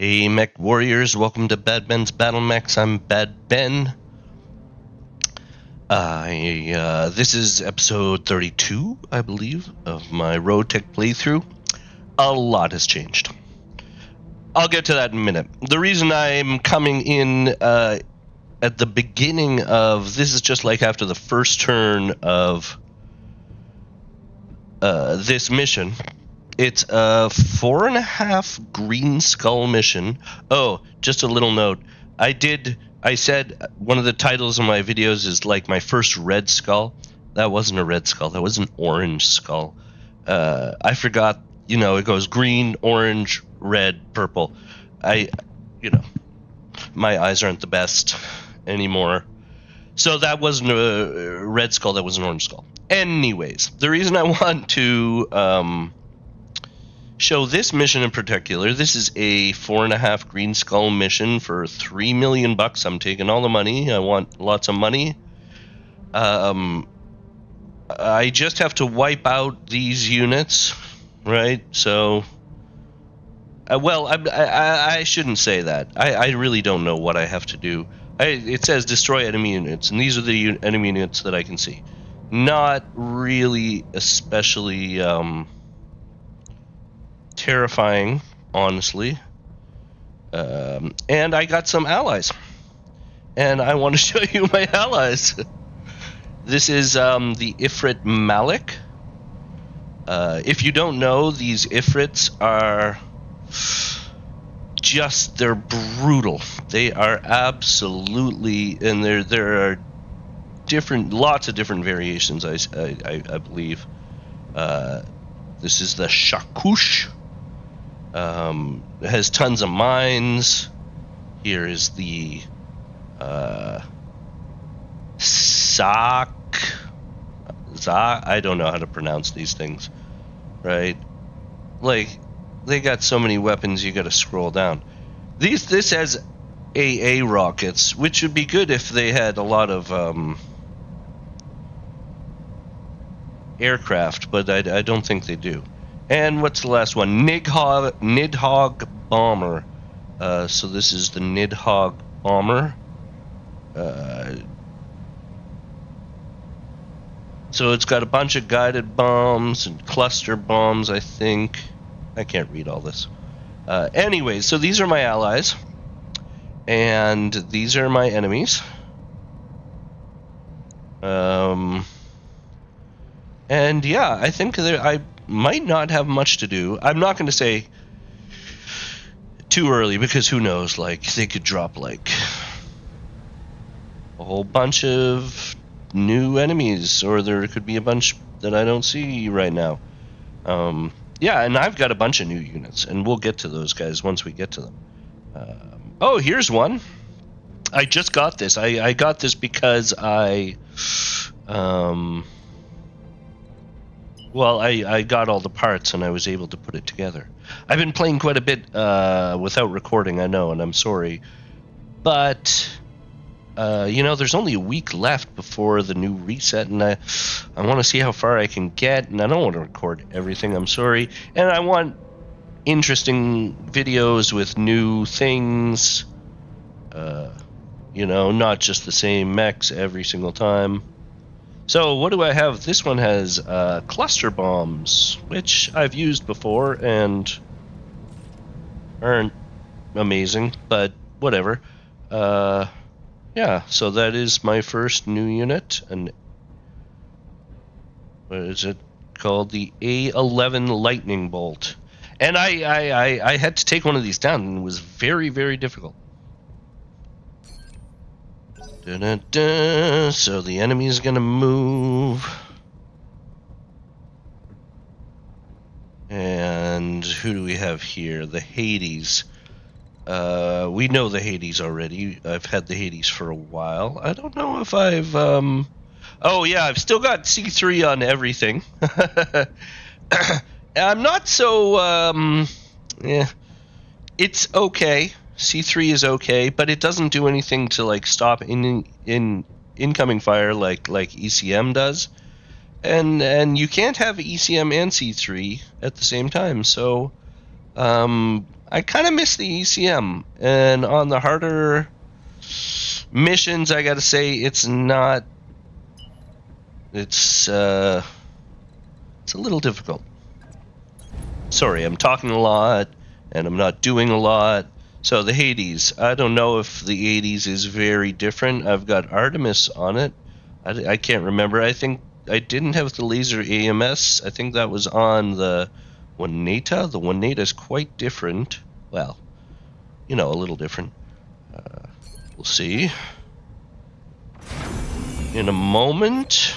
Hey, Mech Warriors, welcome to Bad Ben's Battle Mechs. I'm Bad Ben. I, uh, this is episode 32, I believe, of my Roguetech playthrough. A lot has changed. I'll get to that in a minute. The reason I'm coming in uh, at the beginning of this is just like after the first turn of uh, this mission. It's a four and a half green skull mission. Oh, just a little note. I did. I said one of the titles of my videos is like my first red skull. That wasn't a red skull. That was an orange skull. Uh, I forgot. You know, it goes green, orange, red, purple. I, you know, my eyes aren't the best anymore. So that wasn't a red skull. That was an orange skull. Anyways, the reason I want to um, show this mission in particular, this is a four and a half green skull mission for three million bucks. I'm taking all the money. I want lots of money. Um, I just have to wipe out these units, right? So, uh, well, I, I, I shouldn't say that. I, I really don't know what I have to do. I, it says destroy enemy units, and these are the un- enemy units that I can see. Not really, especially. Um, terrifying, honestly. Um, and I got some allies. And I want to show you my allies. this is um, the Ifrit Malik. Uh, if you don't know, these Ifrits are just they're brutal. They are absolutely, and there there are different, lots of different variations. I I, I believe. Uh, this is the Shakush. Um, has tons of mines. Here is the uh, Sak. Za. I don't know how to pronounce these things, right? Like, they got so many weapons. You got to scroll down. These this has AA rockets, which would be good if they had a lot of um, aircraft, but I, I don't think they do. And what's the last one? Nidhogg, Nidhogg Bomber. Uh, so this is the Nidhogg Bomber. Uh, so it's got a bunch of guided bombs and cluster bombs, I think. I can't read all this. Uh, anyway, so these are my allies. And these are my enemies. Um, and yeah, I think there, I might not have much to do. I'm not going to say too early because who knows? Like they could drop like a whole bunch of new enemies, or there could be a bunch that I don't see right now. Um, yeah, and I've got a bunch of new units, and we'll get to those guys once we get to them. Um, oh, here's one. I just got this. I, I got this because I. Um, well, I, I got all the parts and I was able to put it together. I've been playing quite a bit uh, without recording, I know, and I'm sorry. But, uh, you know, there's only a week left before the new reset, and I, I want to see how far I can get, and I don't want to record everything, I'm sorry. And I want interesting videos with new things, uh, you know, not just the same mechs every single time. So what do I have? This one has uh, cluster bombs, which I've used before and aren't amazing, but whatever. Uh, yeah, so that is my first new unit, and what is it called? The A11 Lightning Bolt. And I, I, I, I had to take one of these down, and it was very, very difficult. So the enemy is going to move. And who do we have here? The Hades. Uh, we know the Hades already. I've had the Hades for a while. I don't know if I've. Um... Oh, yeah, I've still got C3 on everything. I'm not so. Um... Yeah. It's okay. C3 is okay, but it doesn't do anything to like stop in in incoming fire like like ECM does. And and you can't have ECM and C3 at the same time. So um, I kind of miss the ECM, and on the harder missions, I gotta say it's not. It's uh, it's a little difficult. Sorry, I'm talking a lot, and I'm not doing a lot. So the Hades, I don't know if the Hades is very different. I've got Artemis on it. I, I can't remember. I think I didn't have the laser AMS. I think that was on the Juanita. The Juanita is quite different. Well, you know, a little different. Uh, we'll see. In a moment.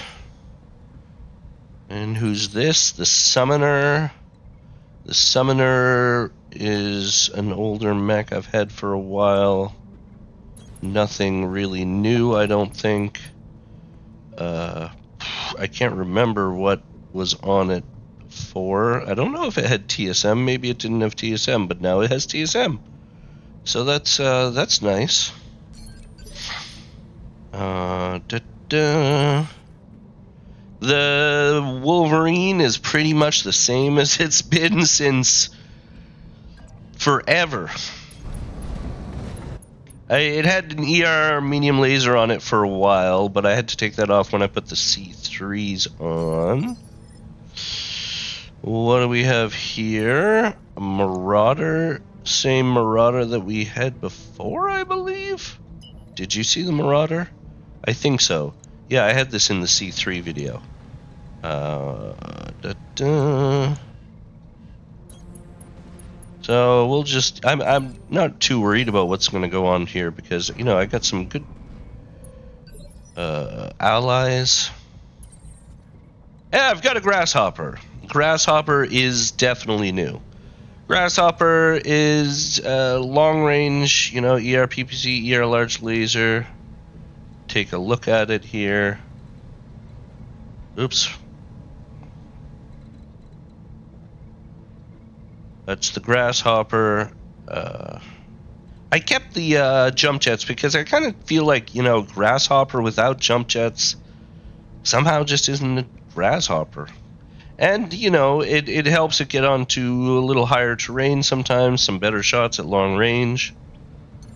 And who's this? The Summoner. The Summoner is an older mech I've had for a while. Nothing really new, I don't think. Uh, I can't remember what was on it for. I don't know if it had TSM. Maybe it didn't have TSM, but now it has TSM. So that's uh, that's nice. Uh, da, da. The Wolverine is pretty much the same as it's been since forever. I, it had an ER medium laser on it for a while, but I had to take that off when I put the C3s on. What do we have here? A Marauder. Same Marauder that we had before, I believe? Did you see the Marauder? I think so. Yeah, I had this in the C3 video. Uh, da -da. So we'll just. I'm. I'm not too worried about what's going to go on here because you know I got some good uh, allies. Yeah, I've got a grasshopper. Grasshopper is definitely new. Grasshopper is uh, long range, you know, ER PPC, ER large laser. Take a look at it here. Oops, That's the grasshopper. Uh, I kept the uh, jump jets because I kind of feel like you know grasshopper without jump jets somehow just isn't a grasshopper. And you know it, it helps it get onto a little higher terrain sometimes, some better shots at long range.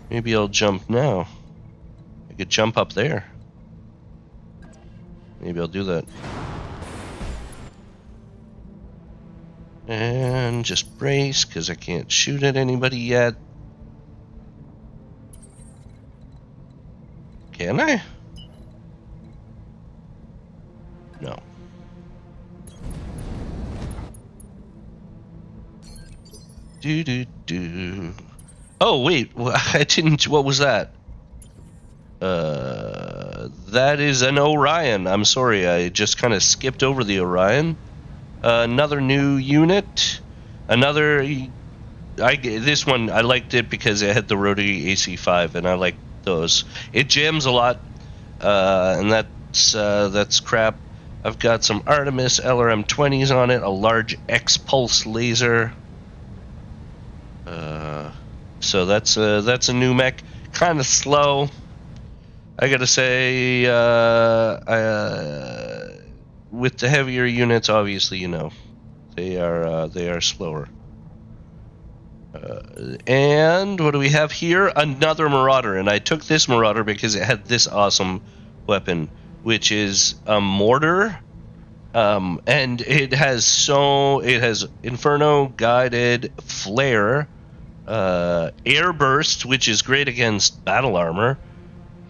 Maybe I'll jump now. I could jump up there. Maybe I'll do that. And just brace, because I can't shoot at anybody yet. Can I? No. Do do do. Oh wait, I didn't. What was that? Uh, that is an Orion. I'm sorry, I just kind of skipped over the Orion another new unit, another. I this one I liked it because it had the rotary AC5, and I like those. It jams a lot, uh, and that's uh, that's crap. I've got some Artemis LRM20s on it, a large X pulse laser. Uh, so that's a, that's a new mech, kind of slow. I gotta say, uh, uh with the heavier units, obviously, you know, they are uh, they are slower. Uh, and what do we have here? Another Marauder, and I took this Marauder because it had this awesome weapon, which is a mortar, um, and it has so it has Inferno guided flare, uh, air burst, which is great against battle armor.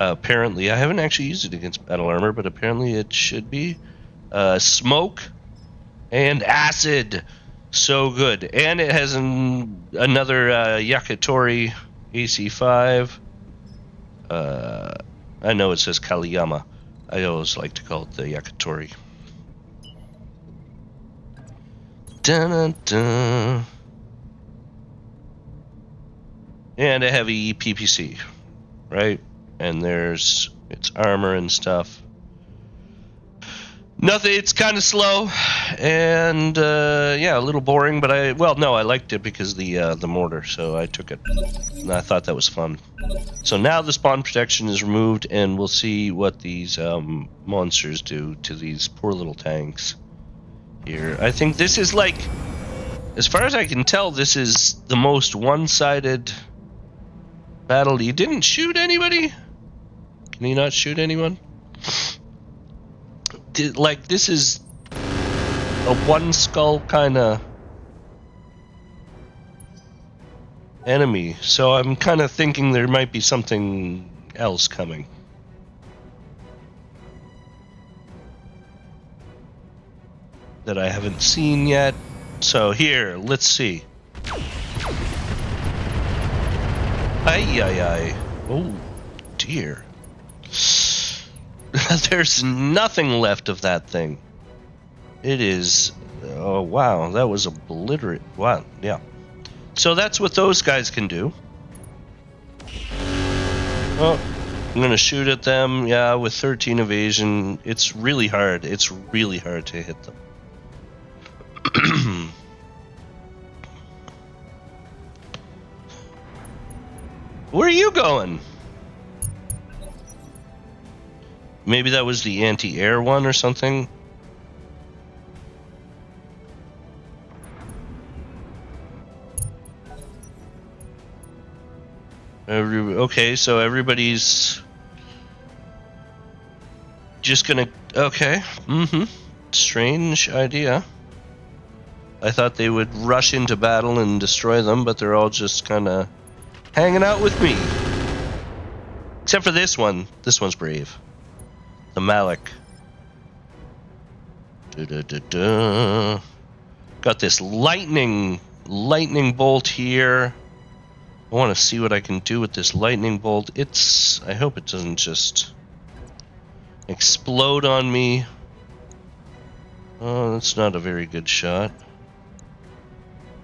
Uh, apparently, I haven't actually used it against battle armor, but apparently it should be uh, smoke, and acid. So good. And it has an, another uh, Yakitori AC5. Uh, I know it says Kaliyama. I always like to call it the Yakitori. Dun, dun. And a heavy PPC, right? And there's its armor and stuff. Nothing. It's kind of slow, and uh, yeah, a little boring. But I well, no, I liked it because the uh, the mortar, so I took it. And I thought that was fun. So now the spawn protection is removed, and we'll see what these um, monsters do to these poor little tanks. Here, I think this is like as far as I can tell, this is the most one-sided battle. You didn't shoot anybody? Can he not shoot anyone? Like, this is a one skull kind of enemy. So I'm kind of thinking there might be something else coming. That I haven't seen yet. So here, let's see. Ay ay ay. Oh dear. There's nothing left of that thing. It is. Oh wow, that was obliterate. Wow, yeah. So that's what those guys can do. Oh, I'm gonna shoot at them. Yeah, with 13 evasion, it's really hard. It's really hard to hit them. Where are you going? Maybe that was the anti-air one or something. Every, okay, so everybody's just gonna. Okay. Mm-hmm. Strange idea. I thought they would rush into battle and destroy them, but they're all just kind of hanging out with me. Except for this one. This one's brave. The Malik. Got this lightning, lightning bolt here. I want to see what I can do with this lightning bolt. It's... I hope it doesn't just explode on me. Oh, that's not a very good shot.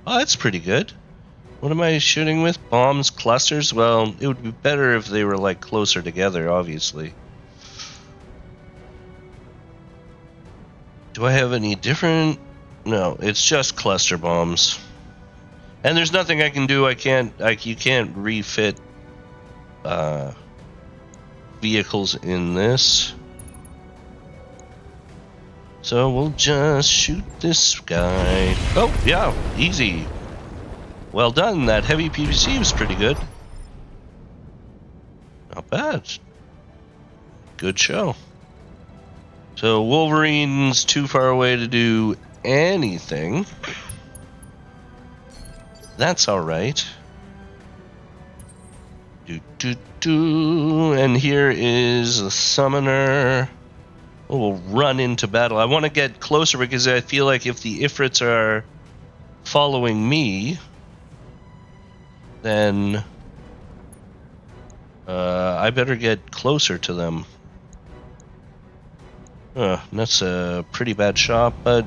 Oh, that's pretty good. What am I shooting with? Bombs, clusters? Well, it would be better if they were, like, closer together, obviously. Do I have any different... No, it's just cluster bombs. And there's nothing I can do. I can't. Like you can't refit uh, vehicles in this. So we'll just shoot this guy. Oh yeah, easy. Well done. That heavy PPC was pretty good. Not bad. Good show. So Wolverine's too far away to do anything. That's alright. Do, do, do. And here is a summoner. We'll run into battle. I want to get closer because I feel like if the Ifrits are following me, then uh, I better get closer to them. That's a pretty bad shot, but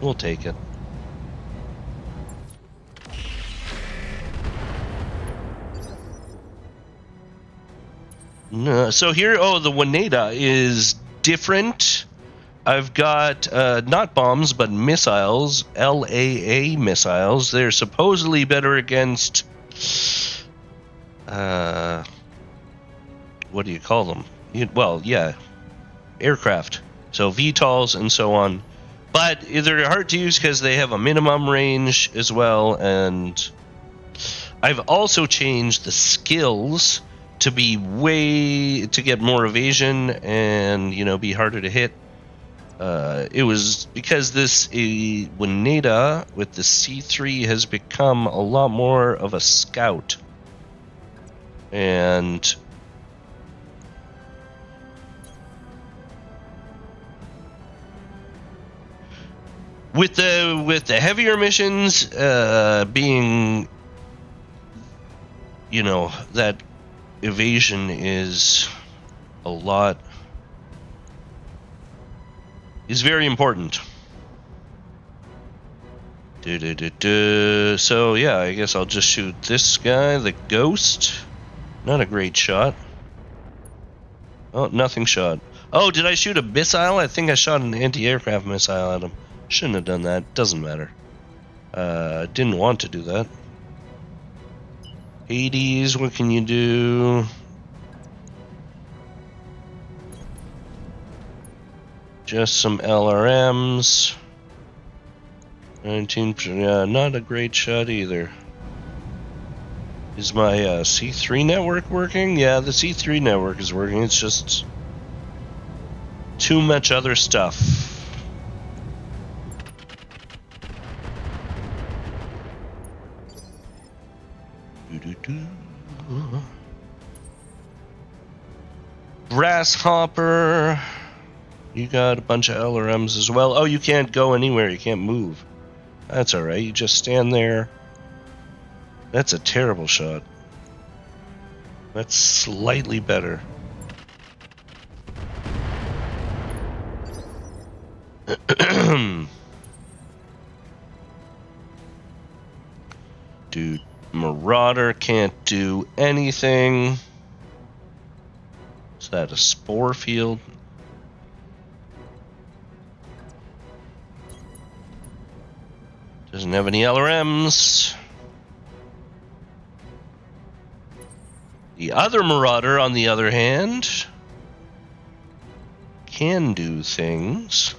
we'll take it. No, so here, oh, the Waneda is different. I've got uh, not bombs, but missiles, LAA missiles. They're supposedly better against. Uh, what do you call them? You, well, yeah, aircraft. So VTOLs and so on. But they're hard to use because they have a minimum range as well. And I've also changed the skills to be way to get more evasion and you know be harder to hit. Uh, it was because this uh, Waneda with the C3 has become a lot more of a scout, and with the with the heavier missions uh, being, you know that evasion is a lot is very important. Do, do, do. So yeah, I guess I'll just shoot this guy, the ghost. Not a great shot. Oh, nothing shot. Oh, did I shoot a missile? I think I shot an anti-aircraft missile at him. Shouldn't have done that. Doesn't matter. Uh, didn't want to do that. Hades, what can you do? Just some LRMs. 19. Yeah, not a great shot either. Is my uh, C3 network working? Yeah, the C3 network is working. It's just too much other stuff. Grasshopper. You got a bunch of LRMs as well. Oh, you can't go anywhere. You can't move. That's alright. You just stand there. That's a terrible shot. That's slightly better. Dude, Marauder can't do anything. Is that a spore field? Doesn't have any LRMs. The other Marauder, on the other hand, can do things.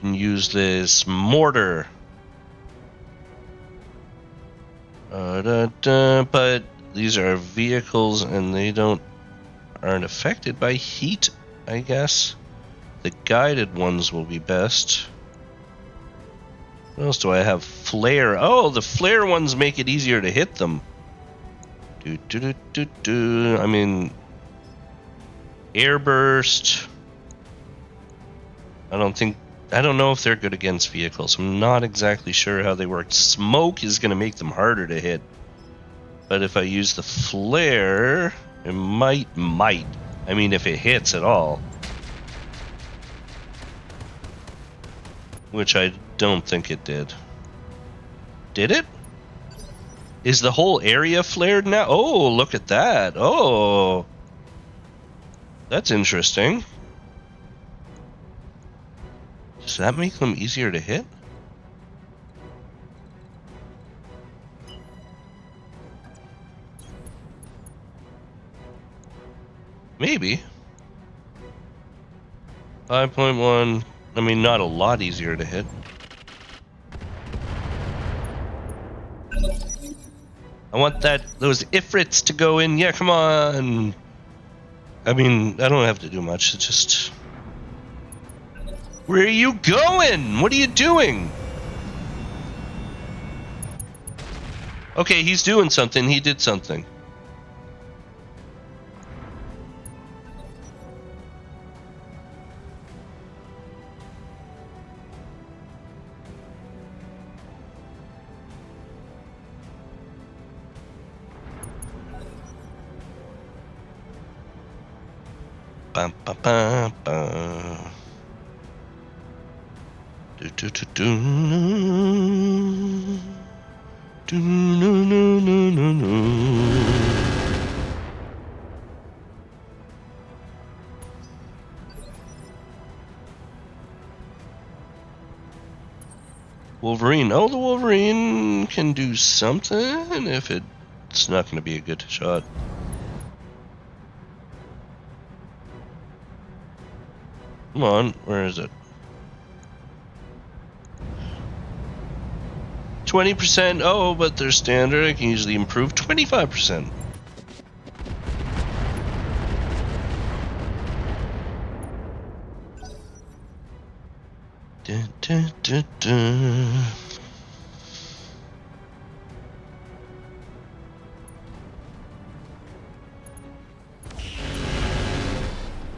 Can use this mortar. Uh, da, da, but these are vehicles and they don't aren't affected by heat, I guess. The guided ones will be best. What else do I have? Flare. Oh, the flare ones make it easier to hit them. Do, do, do, do, do. I mean, airburst. I don't think. I don't know if they're good against vehicles. I'm not exactly sure how they work. Smoke is going to make them harder to hit. But if I use the flare, it might, might. I mean, if it hits at all. Which I don't think it did. Did it? Is the whole area flared now? Oh, look at that. Oh. That's interesting. That make them easier to hit? Maybe. 5.1, I mean, not a lot easier to hit. I want that those ifrits to go in. Yeah, come on. I mean, I don't have to do much. It's just Where are you going? What are you doing? Okay, he's doing something. He did something. Wolverine. Oh, the Wolverine can do something if it's not going to be a good shot. Come on, where is it? 20%, oh, but they're standard. I can usually improve 25%. Dun, dun, dun, dun.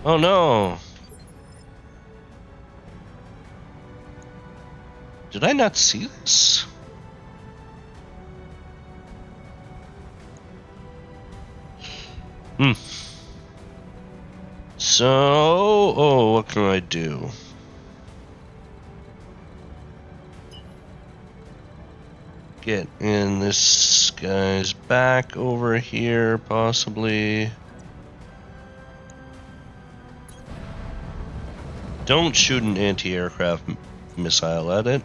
Oh no! Did I not see this? Hmm. So, oh, what can I do? Get in this guy's back over here, possibly. Don't shoot an anti-aircraft missile at it.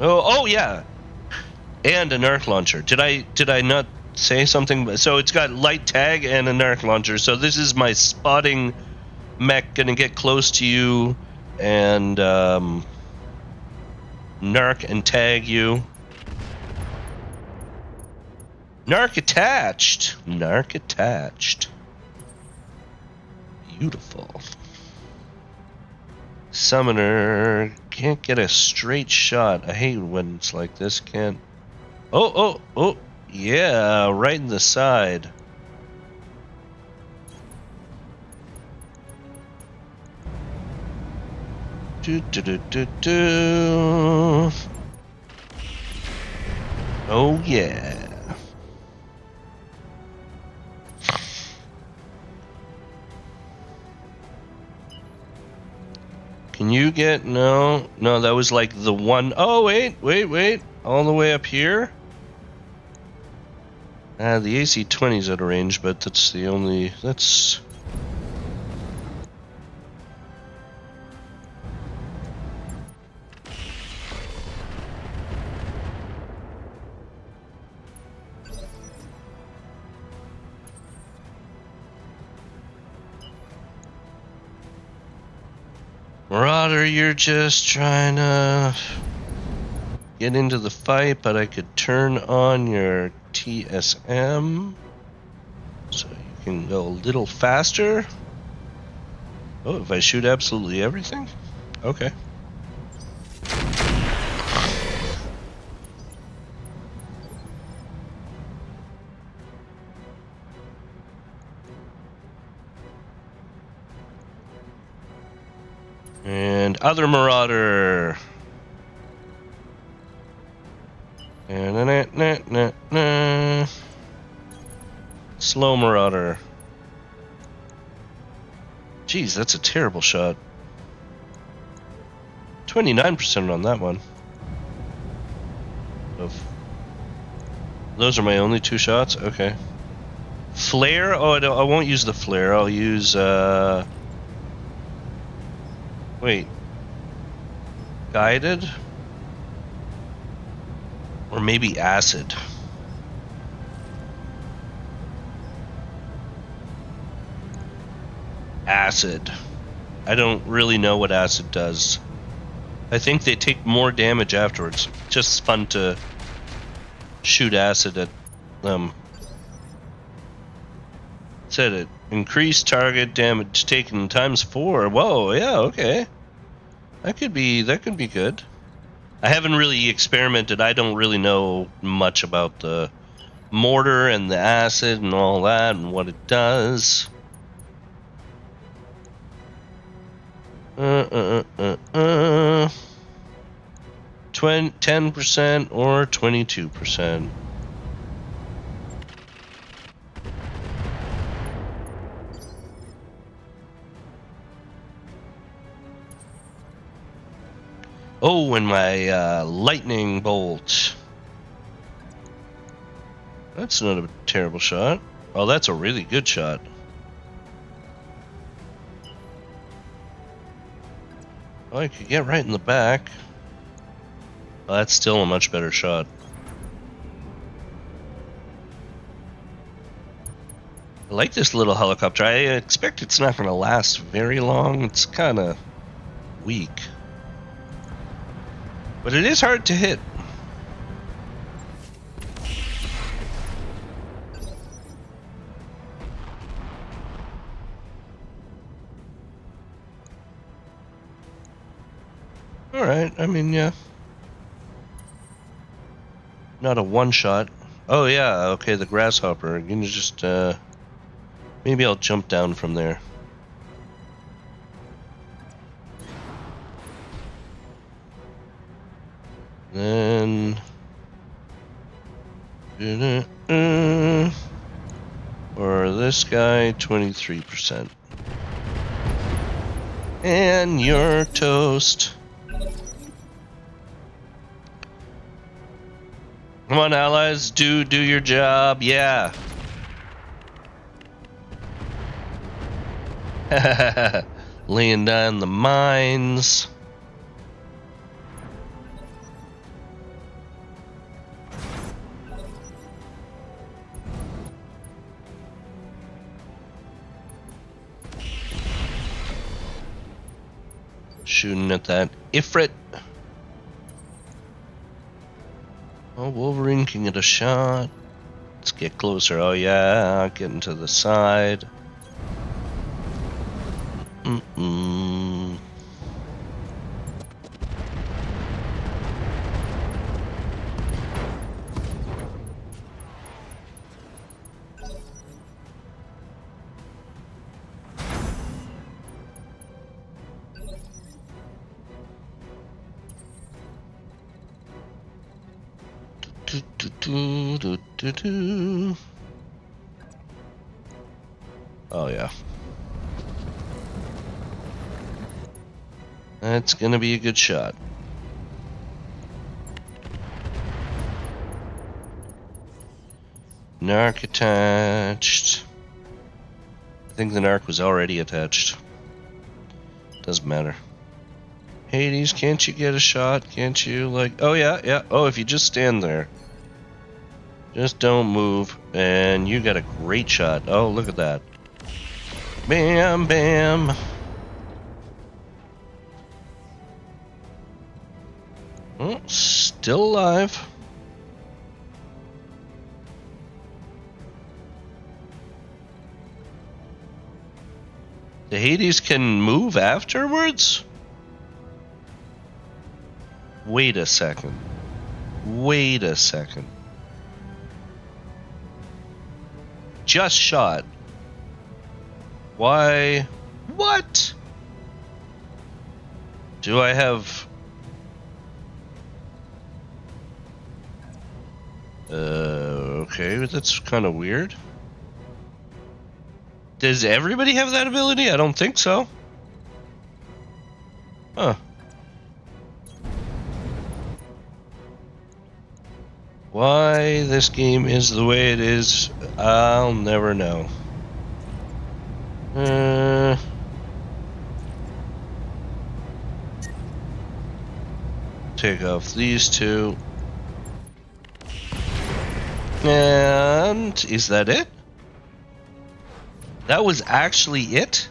Oh, oh yeah, and an arc launcher. Did I did I not say something. So it's got light tag and a narc launcher. So this is my spotting mech gonna get close to you and um, narc and tag you. Narc attached. Narc attached. Beautiful. Summoner can't get a straight shot. I hate when it's like this. Can't. Oh, oh, oh. Yeah, right in the side. Do, do, do, do, do. Oh, yeah. Can you get no? No, that was like the one oh wait, wait, wait. All the way up here? Uh, the AC-20's out of range, but that's the only... That's... Marauder, you're just trying to get into the fight, but I could turn on your TSM so you can go a little faster. Oh, if I shoot absolutely everything? Okay. And other Marauder. Slow Marauder. Jeez, that's a terrible shot. 29% on that one. Those are my only two shots? Okay. Flare? Oh, I, I won't use the flare. I'll use, uh... Wait. Guided? Or maybe acid. Acid. I don't really know what acid does. I think they take more damage afterwards. Just fun to shoot acid at them. Said it. Increased target damage taken times four. Whoa, yeah, okay. That could be that could be good. I haven't really experimented. I don't really know much about the mortar and the acid and all that and what it does. Uh, uh, uh, uh, uh. 10% or 22%. Oh, and my uh, lightning bolt. That's not a terrible shot. Oh, that's a really good shot. Oh, I could get right in the back. That's still a much better shot. I like this little helicopter. I expect it's not going to last very long. It's kind of weak. But it is hard to hit. Alright, I mean, yeah. Not a one shot. Oh, yeah, okay, the grasshopper. You can just, uh. Maybe I'll jump down from there. Then. Uh, or this guy, 23%. And you're toast. Come on, allies, do do your job. Yeah. Laying down the mines. Shooting at that Ifrit. Oh, Wolverine can get a shot. Let's get closer. Oh, yeah, getting to the side. Do, do, do, do. Oh, yeah. That's gonna be a good shot. Narc attached. I think the narc was already attached. Doesn't matter. Hades, can't you get a shot? Can't you, like. Oh, yeah, yeah. Oh, if you just stand there. Just don't move, and you got a great shot. Oh, look at that. Bam, bam. Oh, still alive. The Hades can move afterwards? Wait a second. Wait a second. Just shot. Why? What? Do I have Uh, okay, that's kind of weird. Does everybody have that ability? I don't think so. Huh. Why this game is the way it is, I'll never know. Uh... Take off these two. And is that it? That was actually it?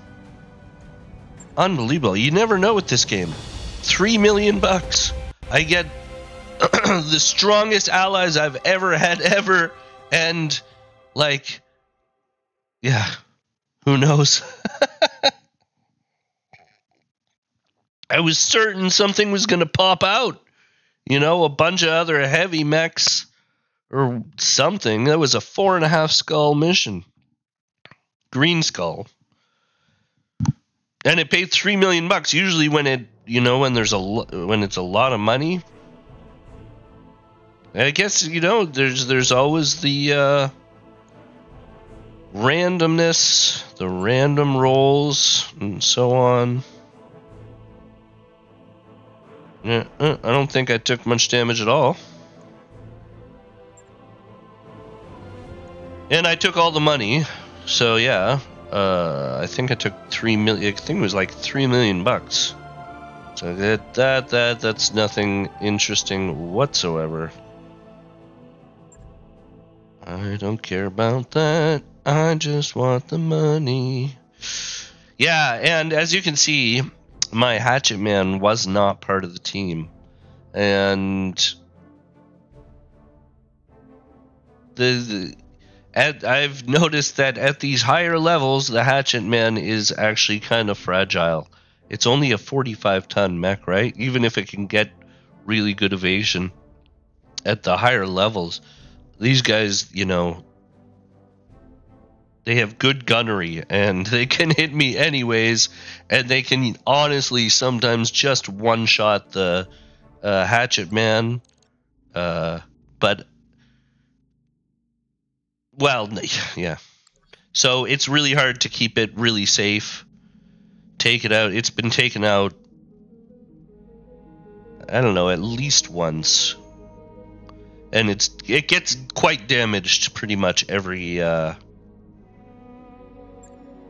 Unbelievable. You never know with this game. Three million bucks. I get the strongest allies I've ever had ever. And, like, yeah, who knows? I was certain something was going to pop out. You know, a bunch of other heavy mechs or something. That was a four and a half skull mission. Green skull. And it paid three million bucks. Usually, when it, you know, when there's a when it's a lot of money, I guess you know, there's there's always the uh, randomness, the random rolls, and so on. Yeah, uh, I don't think I took much damage at all. And I took all the money, so yeah. Uh, I think I took three million. I think it was like three million bucks. So that that that that's nothing interesting whatsoever. I don't care about that. I just want the money. Yeah, and as you can see, my Hatchet Man was not part of the team, and the, the at, I've noticed that at these higher levels, the Hatchet Man is actually kind of fragile. It's only a 45 ton mech, right? Even if it can get really good evasion at the higher levels, these guys, you know, they have good gunnery and they can hit me anyways, and they can honestly sometimes just one shot the uh, Hatchet Man. Uh, but well, yeah. So it's really hard to keep it really safe. Take it out. It's been taken out. I don't know, at least once. And it's it gets quite damaged pretty much every uh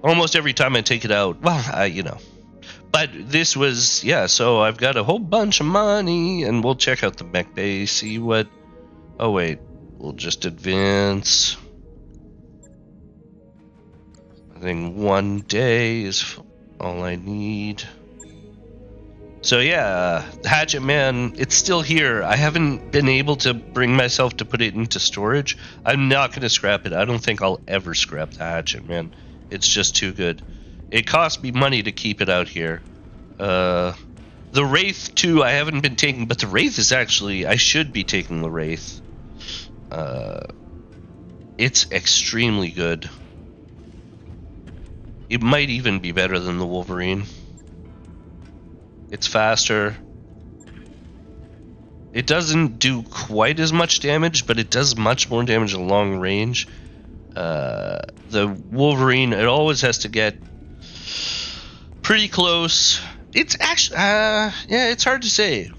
almost every time I take it out. Well, I, you know. But this was yeah, so I've got a whole bunch of money and we'll check out the mech bay, see what Oh wait, we'll just advance. I think one day is all I need. So yeah, Hatchetman, it's still here. I haven't been able to bring myself to put it into storage. I'm not going to scrap it. I don't think I'll ever scrap the Hatchetman. It's just too good. It cost me money to keep it out here. Uh, the Wraith too, I haven't been taking, but the Wraith is actually I should be taking the Wraith. Uh, it's extremely good. It might even be better than the Wolverine. It's faster. It doesn't do quite as much damage, but it does much more damage at long range. Uh, the Wolverine, it always has to get pretty close. It's actually, uh, yeah, it's hard to say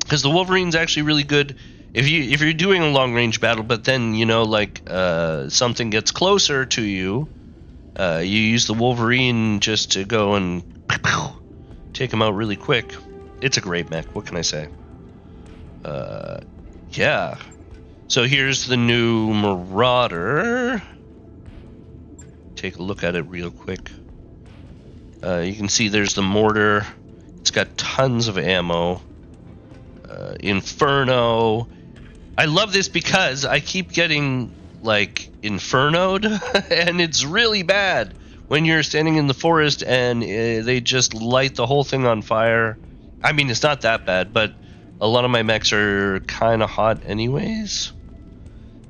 because the Wolverine's actually really good if you if you're doing a long range battle, but then you know like uh, something gets closer to you, uh, you use the Wolverine just to go and take him out really quick. It's a great mech. What can I say? Uh, yeah. So here's the new Marauder. Take a look at it real quick. Uh, you can see there's the mortar. It's got tons of ammo. Uh, Inferno. I love this because I keep getting like infernoed, and it's really bad when you're standing in the forest and uh, they just light the whole thing on fire. I mean, it's not that bad, but a lot of my mechs are kind of hot, anyways.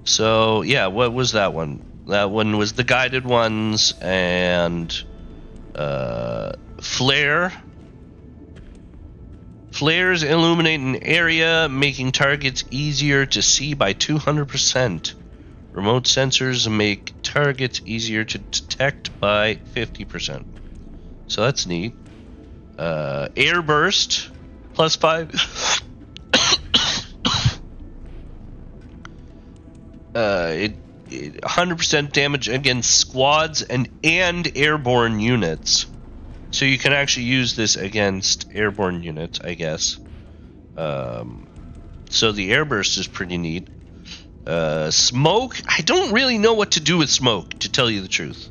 So yeah, what was that one? That one was the guided ones and uh, flare. Flares illuminate an area, making targets easier to see by 200%. Remote sensors make targets easier to detect by 50%. So that's neat. Uh, air burst, plus 5. uh, it, it 100% damage against squads and and airborne units. So you can actually use this against airborne units, I guess. Um, so the airburst is pretty neat. Uh, smoke, I don't really know what to do with smoke, to tell you the truth.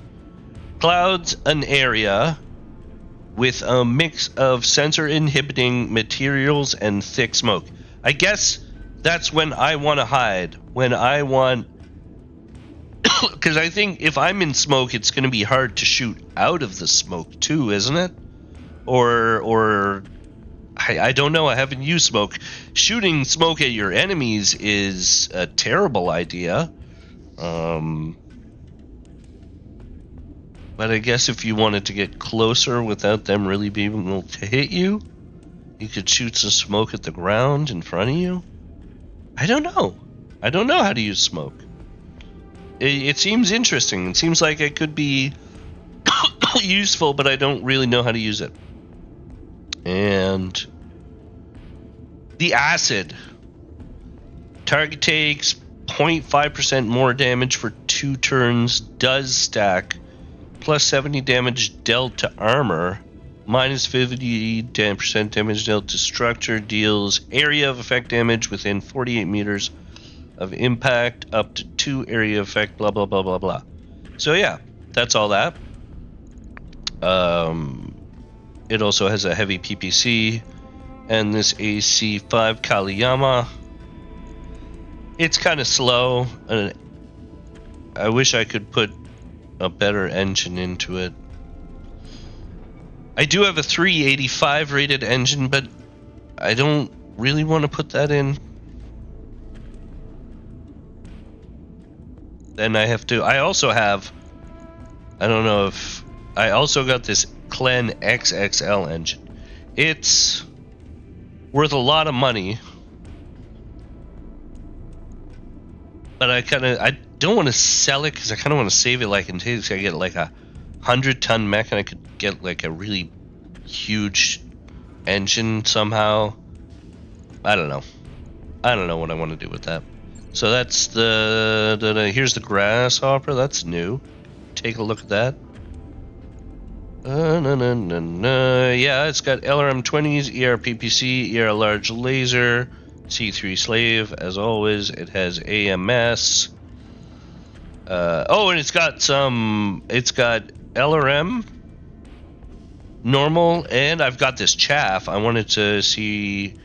Clouds an area with a mix of sensor inhibiting materials and thick smoke. I guess that's when I want to hide. When I want. Because I think if I'm in smoke, it's going to be hard to shoot out of the smoke too, isn't it? Or or I, I don't know. I haven't used smoke. Shooting smoke at your enemies is a terrible idea. Um, but I guess if you wanted to get closer without them really being able to hit you, you could shoot some smoke at the ground in front of you. I don't know. I don't know how to use smoke. It, it seems interesting. It seems like it could be useful, but I don't really know how to use it. And the acid. Target takes 0.5% more damage for two turns, does stack, plus 70 damage dealt to armor, minus 50% damage dealt to structure, deals area of effect damage within 48 meters of impact, up to two area effect, blah, blah, blah, blah, blah. So, yeah, that's all that. Um, it also has a heavy PPC and this AC5 Kaliyama. It's kind of slow, and I wish I could put a better engine into it. I do have a 385 rated engine, but I don't really want to put that in. Then I have to. I also have. I don't know if. I also got this Clan XXL engine. It's worth a lot of money. But I kind of. I don't want to sell it because I kind of want to save it like in case I get like a hundred ton mech and I could get like a really huge engine somehow. I don't know. I don't know what I want to do with that. So that's the, the, the here's the grasshopper. That's new. Take a look at that. Uh, no, no, no. Yeah, it's got LRM 20s, ERPPC, ER large laser, C3 slave. As always, it has AMS. Uh, oh, and it's got some. It's got LRM normal, and I've got this chaff. I wanted to see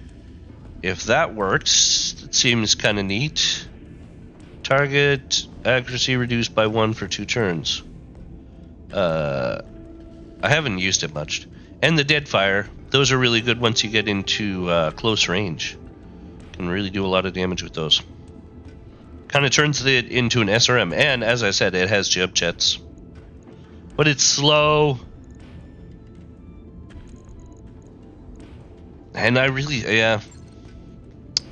if that works. It seems kind of neat. Target accuracy reduced by one for two turns. Uh, I haven't used it much. And the Deadfire, those are really good once you get into uh, close range. Can really do a lot of damage with those. Kind of turns it into an SRM, and as I said, it has jump jets. But it's slow. And I really, yeah.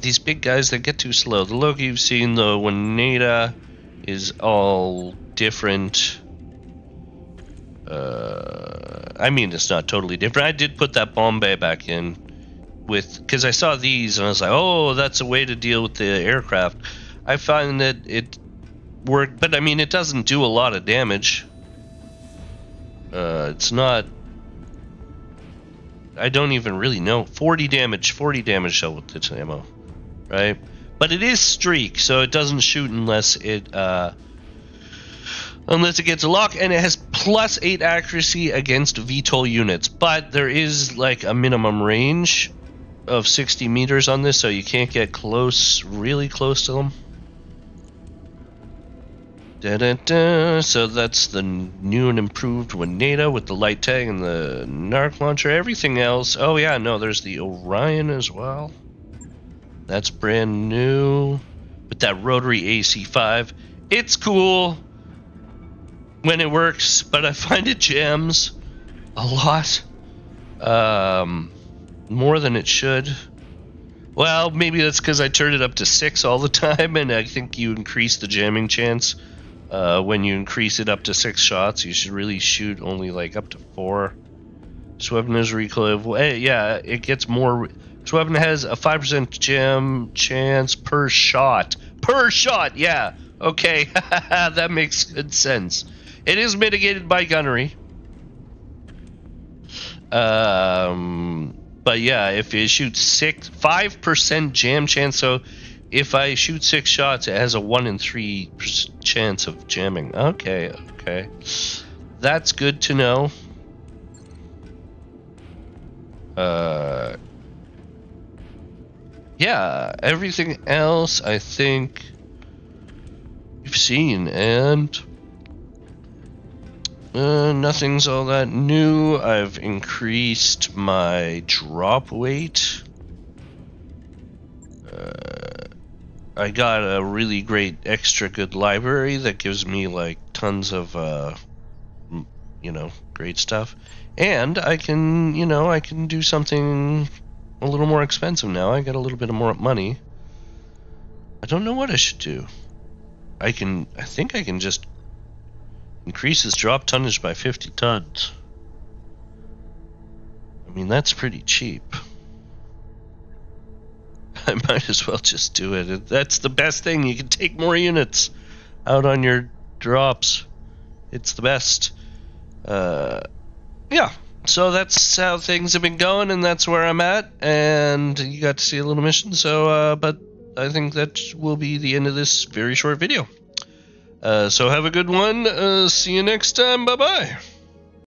These big guys, they get too slow. The Loki you've seen, the Waneda, is all different. Uh, I mean, it's not totally different. I did put that Bombay back in with because I saw these and I was like, oh, that's a way to deal with the aircraft. I find that it worked, but I mean, it doesn't do a lot of damage. Uh, it's not. I don't even really know. 40 damage, 40 damage shell with this ammo, right? But it is streak, so it doesn't shoot unless it uh, unless it gets a lock, and it has plus eight accuracy against VTOL units. But there is like a minimum range of 60 meters on this, so you can't get close, really close to them. Da -da -da. So that's the new and improved Waneda with the light tag and the Narc launcher. Everything else, oh yeah, no, there's the Orion as well. That's brand new with that rotary AC5. It's cool when it works, but I find it jams a lot. Um, more than it should. Well, maybe that's because I turned it up to six all the time, and I think you increase the jamming chance uh, when you increase it up to six shots, you should really shoot only like up to four. This weapon is recoil. Hey, yeah, it gets more. This weapon has a five percent jam chance per shot. Per shot, yeah. Okay, that makes good sense. It is mitigated by gunnery. Um, but yeah, if you shoot six, five percent jam chance, so if I shoot six shots, it has a one in three chance of jamming. Okay, okay. That's good to know. Uh, yeah, everything else I think you've seen, and uh, nothing's all that new. I've increased my drop weight. Uh, I got a really great extra good library that gives me like tons of uh, you know great stuff, and I can you know I can do something a little more expensive now. I got a little bit of more money. I don't know what I should do. I can I think I can just increase his drop tonnage by 50 tons. I mean that's pretty cheap. I might as well just do it. That's the best thing. You can take more units out on your drops. It's the best. Uh, yeah. So that's how things have been going, and that's where I'm at. And you got to see a little mission. So, uh, but I think that will be the end of this very short video. Uh, so have a good one. Uh, see you next time. Bye bye.